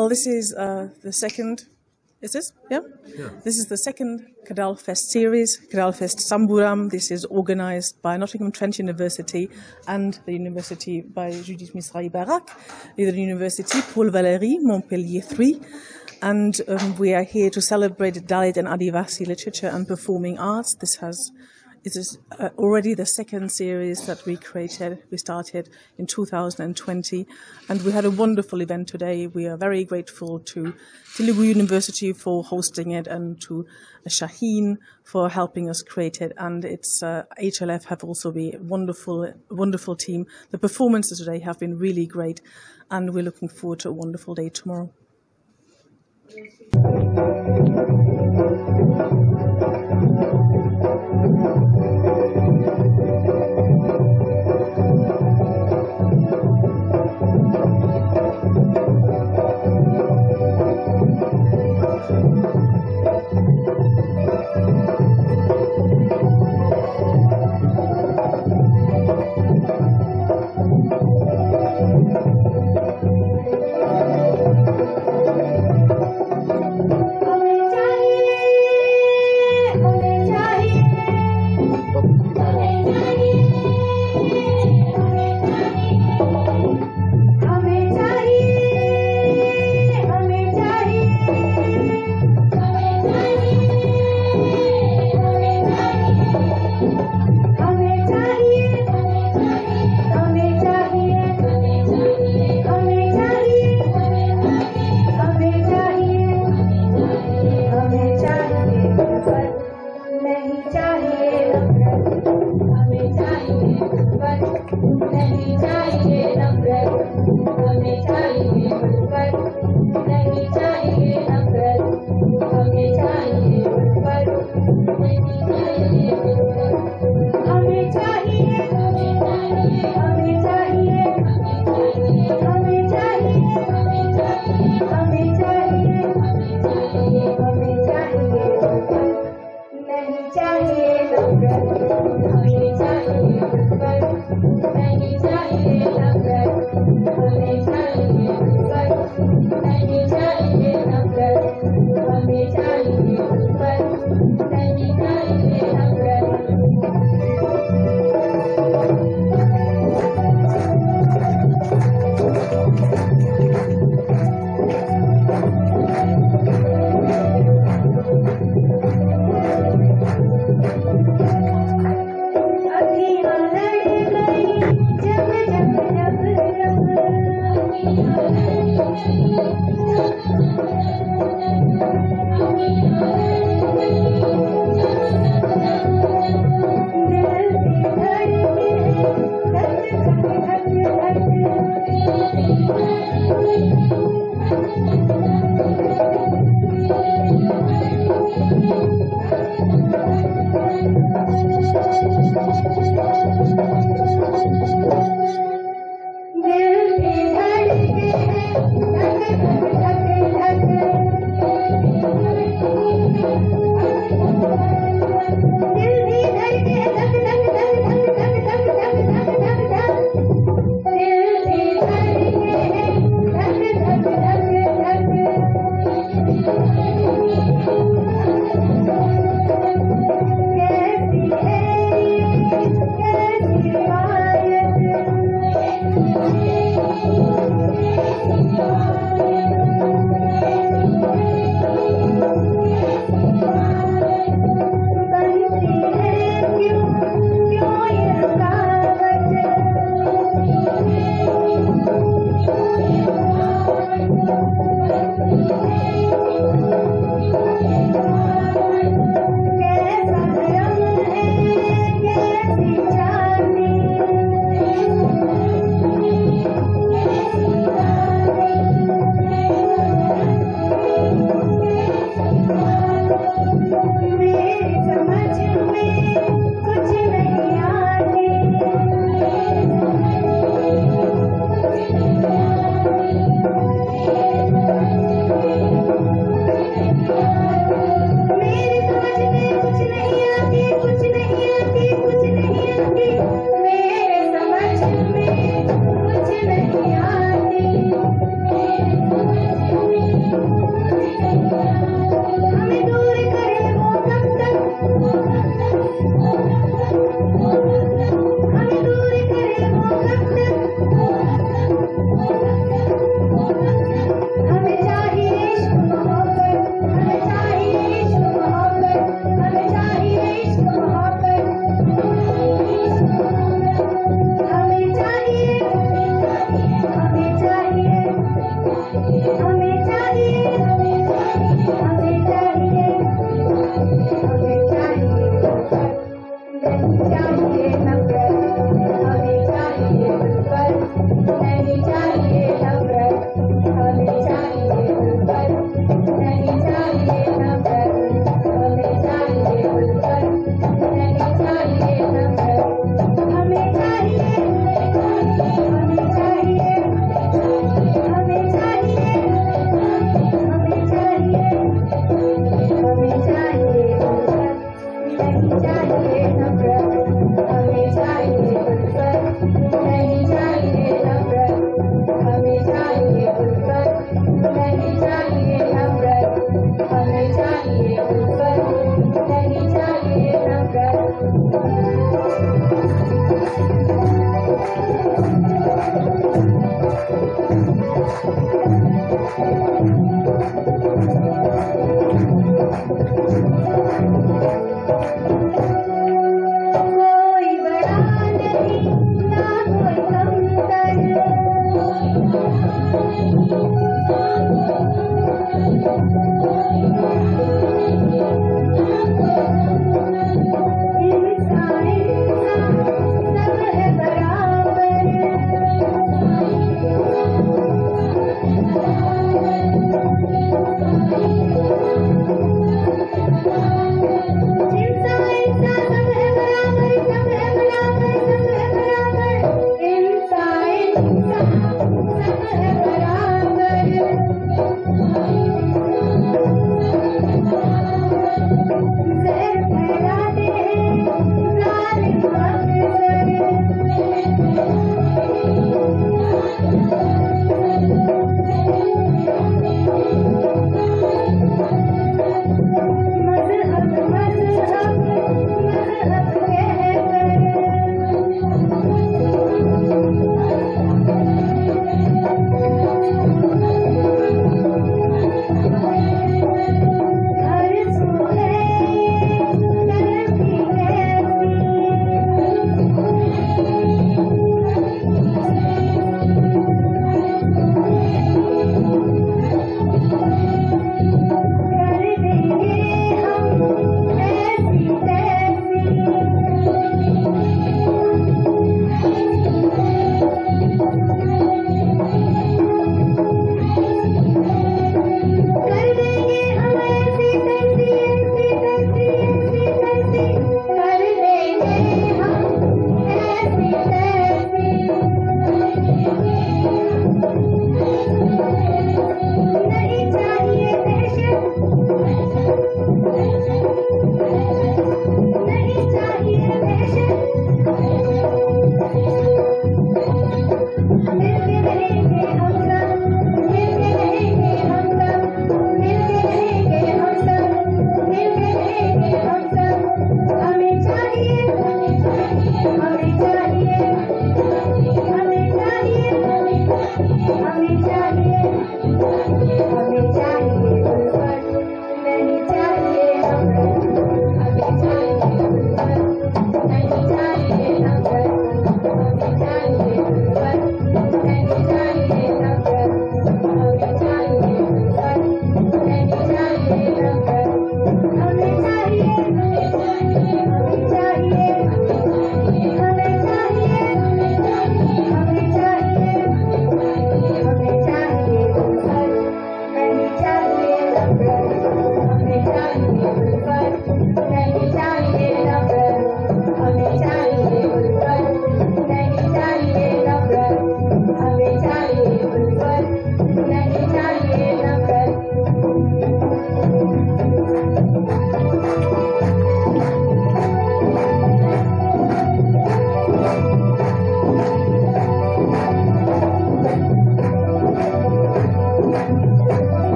Well, this is uh, the second. Is this? Yeah? Yeah. This is the second Kadal Fest series, Kadal Fest Samburam. This is organized by Nottingham Trent University and the university by Judith Misrahi Barak, the University Paul Valéry, Montpellier 3. And um, we are here to celebrate Dalit and Adivasi literature and performing arts. This has it is uh, already the second series that we created. We started in 2020, and we had a wonderful event today. We are very grateful to Telugu University for hosting it and to Shaheen for helping us create it. And it's uh, HLF have also been a wonderful, wonderful team. The performances today have been really great, and we're looking forward to a wonderful day tomorrow. Thank you.